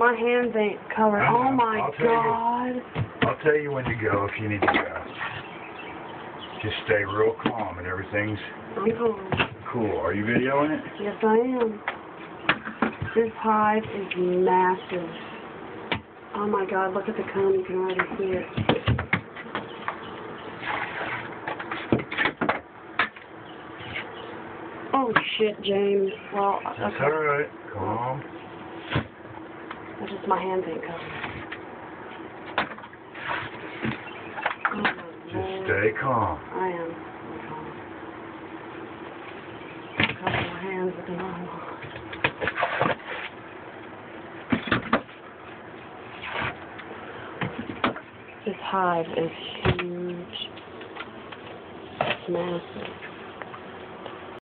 my hands ain't covered. Oh my I'll tell you. God. I'll tell you when to go if you need to go. Just stay real calm and everything's I'm calm. cool. Are you videoing it? Yes, I am. This hive is massive. Oh my God, look at the comb. You can already see it. Oh shit, James. Well, That's okay. alright. Calm. Just my hands ain't covered. Oh, Just stay calm. I am. Cover my hands with the normal. This hive is huge. It's massive.